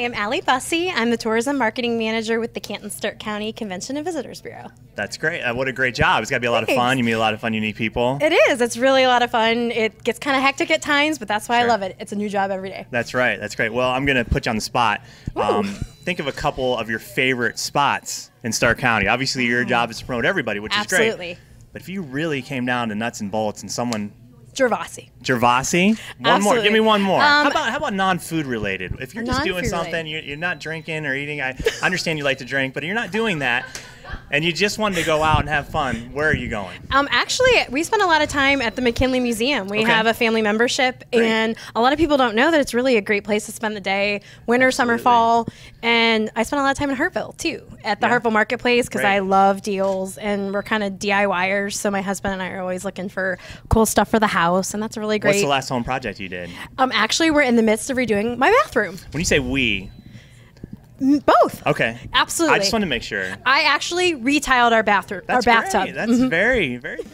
am Ally Bussey. I'm the tourism marketing manager with the Canton Stark County Convention and Visitors Bureau. That's great. Uh, what a great job. It's got to be a lot Thanks. of fun. You meet a lot of fun, unique people. It is. It's really a lot of fun. It gets kind of hectic at times, but that's why Sure. I love it. It's a new job every day. That's right. That's great. Well, I'm going to put you on the spot. Um, think of a couple of your favorite spots in Stark County. Obviously, your job is to promote everybody, which is great. Absolutely. But if you really came down to nuts and bolts and someone Gervasi. Gervasi. One more. Give me one more. Um, how about how about non-food related? If you're just doing something, you're, you're not drinking or eating. I understand you like to drink, but you're not doing that, and you just wanted to go out and have fun. Where are you going? Um, actually, we spend a lot of time at the McKinley Museum. We Okay. have a family membership, Great. and a lot of people don't know that it's really a great place to spend the day, winter, summer, fall. And I spend a lot of time in Hartville too, at the Yeah. Hartville Marketplace because I love deals, and we're kind of DIYers. So my husband and I are always looking for cool stuff for the house, and that's a really great. What's the last home project you did? um, actually, we're in the midst of redoing my bathroom. When you say we, Both. okay. Absolutely. I just wanted to make sure. I actually retiled our bathroom, That's our bathtub. Great. That's Mhm. very, very good.